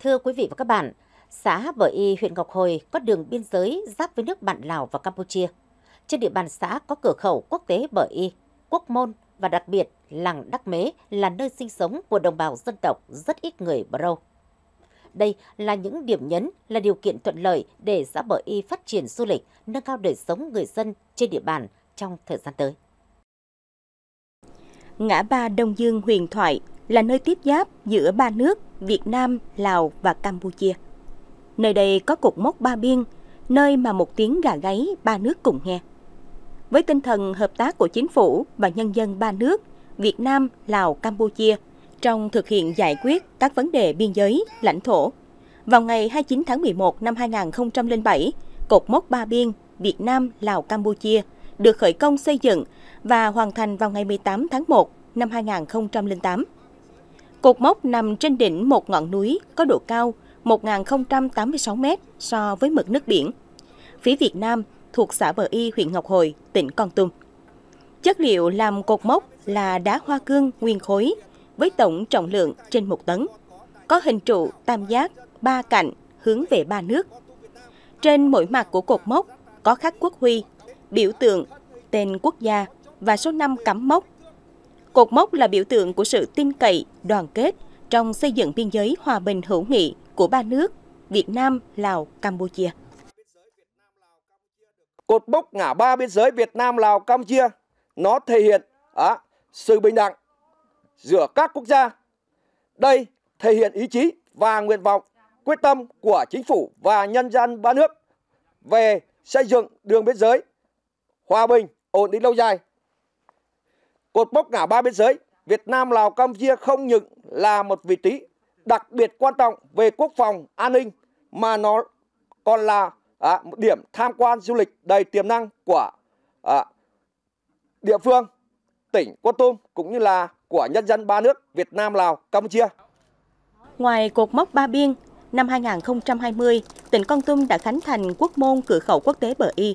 Thưa quý vị và các bạn, xã Bờ Y, huyện Ngọc Hồi có đường biên giới giáp với nước bạn Lào và Campuchia. Trên địa bàn xã có cửa khẩu quốc tế Bờ Y, Quốc Môn và đặc biệt làng Đắc Mế là nơi sinh sống của đồng bào dân tộc rất ít người Brâu. Đây là những điểm nhấn, là điều kiện thuận lợi để xã Bờ Y phát triển du lịch, nâng cao đời sống người dân trên địa bàn trong thời gian tới. Ngã ba Đông Dương huyền thoại là nơi tiếp giáp giữa ba nước Việt Nam, Lào và Campuchia. Nơi đây có cột mốc ba biên, nơi mà một tiếng gà gáy ba nước cùng nghe. Với tinh thần hợp tác của chính phủ và nhân dân ba nước Việt Nam, Lào, Campuchia trong thực hiện giải quyết các vấn đề biên giới, lãnh thổ. Vào ngày 29 tháng 11 năm 2007, cột mốc ba biên Việt Nam, Lào, Campuchia được khởi công xây dựng và hoàn thành vào ngày 18 tháng 1 năm 2008. Cột mốc nằm trên đỉnh một ngọn núi có độ cao 1.086 m so với mực nước biển. Phía Việt Nam thuộc xã Bờ Y, huyện Ngọc Hồi, tỉnh Con Tum. Chất liệu làm cột mốc là đá hoa cương nguyên khối với tổng trọng lượng trên một tấn. Có hình trụ tam giác, ba cạnh hướng về ba nước. Trên mỗi mặt của cột mốc có khắc quốc huy, biểu tượng, tên quốc gia và số năm cắm mốc. Cột mốc là biểu tượng của sự tin cậy, đoàn kết trong xây dựng biên giới hòa bình hữu nghị của ba nước Việt Nam, Lào, Campuchia. Cột mốc ngã ba biên giới Việt Nam, Lào, Campuchia nó thể hiện à, sự bình đẳng giữa các quốc gia. Đây thể hiện ý chí và nguyện vọng quyết tâm của chính phủ và nhân dân ba nước về xây dựng đường biên giới hòa bình, ổn định lâu dài. Cột mốc ngã ba biên giới Việt Nam Lào Campuchia không những là một vị trí đặc biệt quan trọng về quốc phòng an ninh mà nó còn là à, một điểm tham quan du lịch đầy tiềm năng của à, địa phương tỉnh Con Tum cũng như là của nhân dân ba nước Việt Nam, Lào, Campuchia. Ngoài cột mốc Ba Biên, năm 2020, tỉnh Con Tum đã khánh thành quốc môn cửa khẩu quốc tế Bờ Y.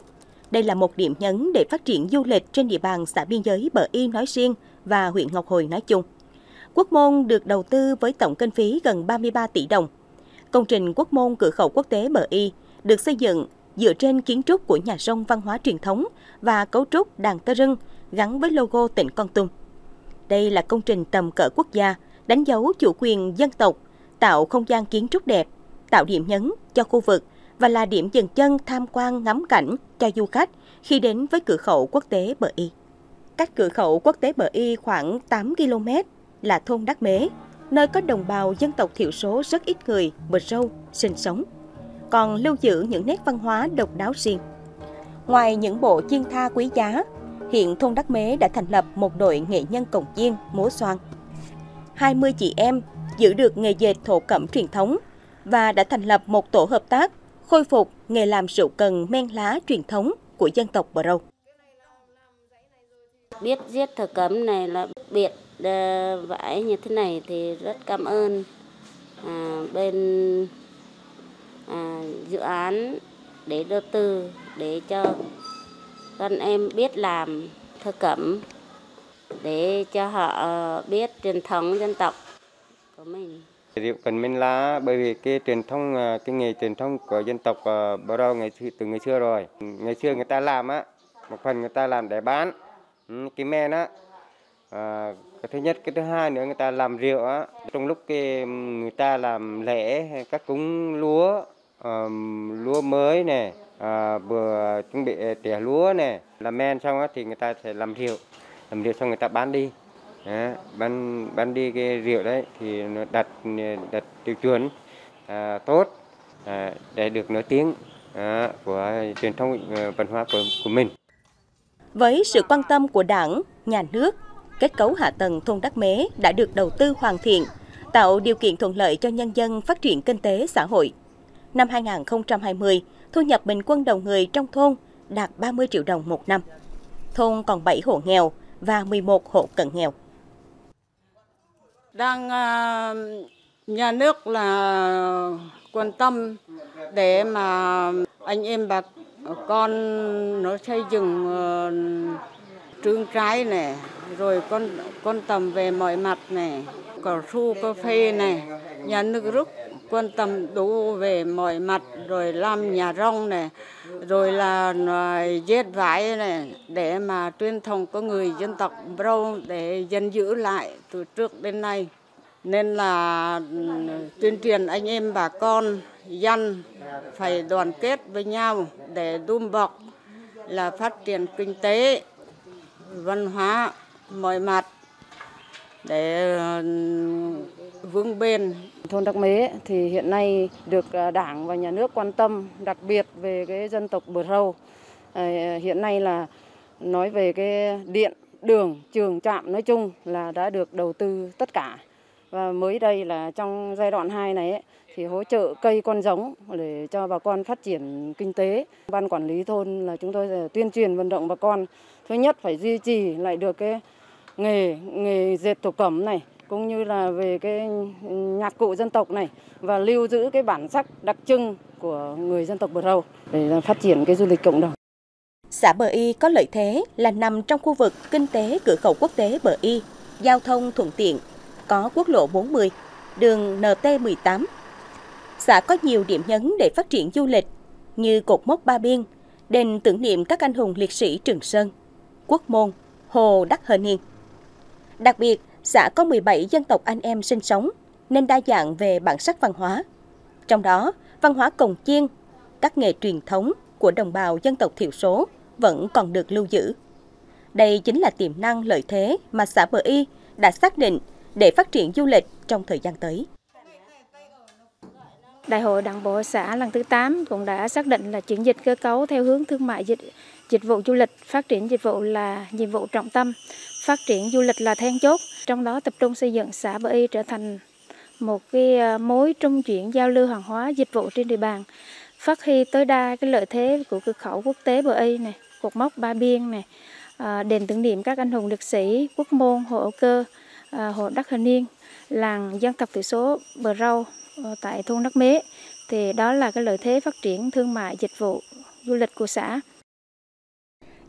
Đây là một điểm nhấn để phát triển du lịch trên địa bàn xã biên giới Bờ Y nói riêng và huyện Ngọc Hồi nói chung. Quốc môn được đầu tư với tổng kinh phí gần 33 tỷ đồng. Công trình quốc môn cửa khẩu quốc tế Bờ Y được xây dựng dựa trên kiến trúc của nhà sông văn hóa truyền thống và cấu trúc đàn tơ rưng gắn với logo tỉnh Con Tum. Đây là công trình tầm cỡ quốc gia, đánh dấu chủ quyền dân tộc, tạo không gian kiến trúc đẹp, tạo điểm nhấn cho khu vực và là điểm dừng chân tham quan ngắm cảnh cho du khách khi đến với cửa khẩu quốc tế Bờ Y. Cách cửa khẩu quốc tế Bờ Y khoảng 8 km là thôn Đắc Mế, nơi có đồng bào dân tộc thiểu số rất ít người bờ râu sinh sống, còn lưu giữ những nét văn hóa độc đáo riêng. Ngoài những bộ chiên tha quý giá, hiện thôn Đắc Mế đã thành lập một đội nghệ nhân cổng chiên, múa xoan. 20 chị em giữ được nghề dệt thổ cẩm truyền thống và đã thành lập một tổ hợp tác khôi phục nghề làm rượu cần men lá truyền thống của dân tộc Bờ Râu. Biết giết thờ cẩm này là biệt vải như thế này thì rất cảm ơn à, bên à, dự án để đầu tư để cho con em biết làm thơ cẩm để cho họ biết truyền thống dân tộc của mình. Rượu cần men lá bởi vì cái truyền thống à, cái nghề truyền thống của dân tộc à, Bờ Râu ngày từ ngày xưa rồi. Ngày xưa người ta làm á, một phần người ta làm để bán ừ, cái men á. À, cái thứ nhất, cái thứ hai nữa người ta làm rượu á. Trong lúc cái người ta làm lễ các cúng lúa, um, lúa mới này, à, vừa chuẩn bị tỉa lúa này, làm men xong á thì người ta sẽ làm rượu, làm rượu xong người ta bán đi ban ban đi cái rượu đấy thì nó đặt đặt tiêu chuẩn à, tốt à, để được nổi tiếng à, của truyền thống à, văn hóa của, của mình. Với sự quan tâm của Đảng, Nhà nước, kết cấu hạ tầng thôn Đắc Mế đã được đầu tư hoàn thiện, tạo điều kiện thuận lợi cho nhân dân phát triển kinh tế xã hội. Năm 2020, thu nhập bình quân đầu người trong thôn đạt 30 triệu đồng một năm. Thôn còn 7 hộ nghèo và 11 hộ cận nghèo đang à, nhà nước là quan tâm để mà anh em bà con nó xây dựng ờ, trương trái này rồi con con tầm về mọi mặt này cỏ su cà phê này nhà nước rất quan tâm đủ về mọi mặt, rồi làm nhà rong này rồi là à, dệt vải này để mà truyền thống của người dân tộc Brâu để dân giữ lại từ trước đến nay nên là ừ, tuyên truyền anh em bà con, dân phải đoàn kết với nhau để đùm bọc là phát triển kinh tế, văn hóa, mọi mặt để ừ, vững bền. Thôn Đắc Mế thì hiện nay được à, Đảng và Nhà nước quan tâm đặc biệt về cái dân tộc Bờ Râu. À, hiện nay là nói về cái điện, đường, trường, trạm nói chung là đã được đầu tư tất cả. Và mới đây là trong giai đoạn 2 này ấy, thì hỗ trợ cây con giống để cho bà con phát triển kinh tế. Ban quản lý thôn là chúng tôi tuyên truyền vận động bà con thứ nhất phải duy trì lại được cái nghề nghề dệt thổ cẩm này cũng như là về cái nhạc cụ dân tộc này và lưu giữ cái bản sắc đặc trưng của người dân tộc Bờ Râu để phát triển cái du lịch cộng đồng. Xã Bờ Y có lợi thế là nằm trong khu vực kinh tế cửa khẩu quốc tế Bờ Y, giao thông thuận tiện, có quốc lộ 40, đường NT18. Xã có nhiều điểm nhấn để phát triển du lịch như cột mốc Ba Biên, đền tưởng niệm các anh hùng liệt sĩ Trường Sơn, Quốc Môn, Hồ Đắc Hờ Niên. Đặc biệt, xã có 17 dân tộc anh em sinh sống nên đa dạng về bản sắc văn hóa. Trong đó, văn hóa cồng chiêng, các nghề truyền thống của đồng bào dân tộc thiểu số vẫn còn được lưu giữ. Đây chính là tiềm năng lợi thế mà xã Bờ Y đã xác định để phát triển du lịch trong thời gian tới. Đại hội Đảng bộ xã lần thứ 8 cũng đã xác định là chuyển dịch cơ cấu theo hướng thương mại dịch dịch vụ du lịch, phát triển dịch vụ là nhiệm vụ trọng tâm, phát triển du lịch là then chốt, trong đó tập trung xây dựng xã Bờ Y trở thành một cái ờ, mối trung chuyển giao lưu hàng hóa dịch vụ trên địa bàn, phát huy tối đa cái lợi thế của cửa khẩu quốc tế Bờ Y này, cột mốc Ba Biên này, ờ, đền tưởng niệm các anh hùng liệt sĩ, quốc môn, hồ Âu Cơ, à, hồ Đắc Hờ Niên, làng dân tộc thiểu số Bờ Râu tại thôn Đắc Mế thì đó là cái lợi thế phát triển thương mại dịch vụ du lịch của xã.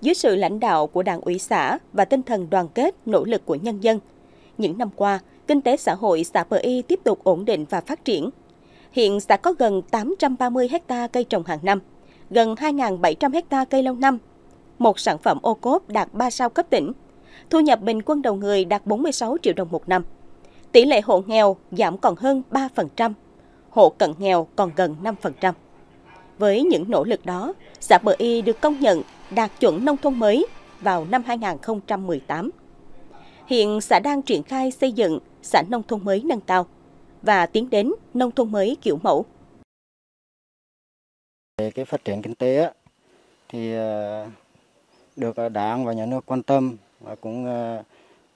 Dưới sự lãnh đạo của đảng ủy xã và tinh thần đoàn kết, nỗ lực của nhân dân, những năm qua, kinh tế xã hội xã Bờ Y tiếp tục ổn định và phát triển. Hiện xã có gần 830 hecta cây trồng hàng năm, gần 2.700 hecta cây lâu năm, một sản phẩm ô cốp đạt 3 sao cấp tỉnh, thu nhập bình quân đầu người đạt 46 triệu đồng một năm. Tỷ lệ hộ nghèo giảm còn hơn 3%, hộ cận nghèo còn gần 5%. Với những nỗ lực đó, xã Bờ Y được công nhận đạt chuẩn nông thôn mới vào năm 2018. Hiện xã đang triển khai xây dựng xã nông thôn mới nâng cao và tiến đến nông thôn mới kiểu mẫu. Về cái phát triển kinh tế thì ờ, được đảng và nhà nước quan tâm và cũng ờ,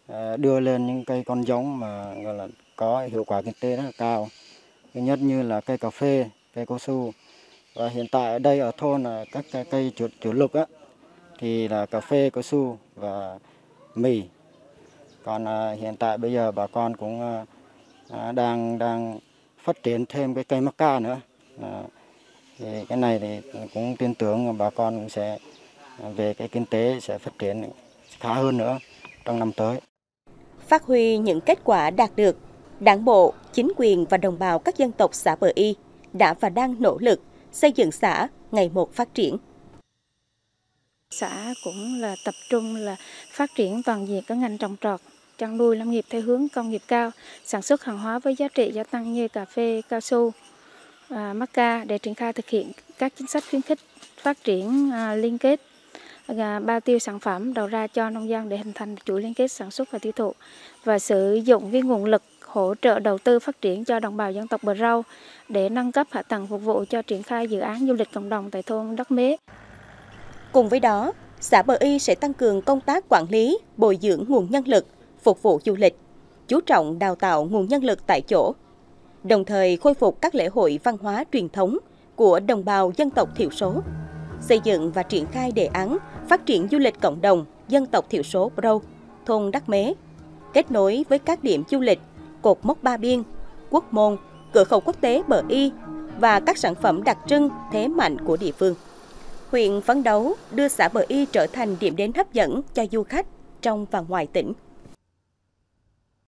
ờ, đưa lên những cây con giống mà gọi là có hiệu quả kinh tế rất là cao. Thứ nhất như là cây cà phê, cây cao su. Và hiện tại ở đây ở thôn là các cây chủ, chủ lực á, thì là cà phê, cao su và mì. Còn à, hiện tại bây giờ bà con cũng à, à đang đang phát triển thêm cái cây mắc ca nữa. À, thì cái này thì cũng tin tưởng bà con cũng sẽ à, về cái kinh tế sẽ phát triển khá hơn nữa trong năm tới. Phát huy những kết quả đạt được, Đảng bộ, chính quyền và đồng bào các dân tộc xã Bờ Y đã và đang nỗ lực xây dựng xã ngày một phát triển. Xã cũng là tập trung là phát triển toàn diện các ngành trồng trọt, chăn nuôi lâm nghiệp theo hướng công nghiệp cao, sản xuất hàng hóa với giá trị gia tăng như cà phê, cao su, à, mắc ca để triển khai thực hiện các chính sách khuyến khích phát triển à, liên kết à, bao tiêu sản phẩm đầu ra cho nông dân để hình thành chuỗi liên kết sản xuất và tiêu thụ và sử dụng cái nguồn lực hỗ trợ đầu tư phát triển cho đồng bào dân tộc Bờ Râu để nâng cấp hạ tầng phục vụ cho triển khai dự án du lịch cộng đồng tại thôn Đất Mế. Cùng với đó, xã Bờ Y sẽ tăng cường công tác quản lý, bồi dưỡng nguồn nhân lực, phục vụ du lịch, chú trọng đào tạo nguồn nhân lực tại chỗ, đồng thời khôi phục các lễ hội văn hóa truyền thống của đồng bào dân tộc thiểu số, xây dựng và triển khai đề án phát triển du lịch cộng đồng dân tộc thiểu số Pro, thôn Đắc Mế, kết nối với các điểm du lịch, cột mốc Ba Biên, Quốc Môn, cửa khẩu quốc tế Bờ Y và các sản phẩm đặc trưng thế mạnh của địa phương huyện phấn đấu đưa xã Bờ Y trở thành điểm đến hấp dẫn cho du khách trong và ngoài tỉnh.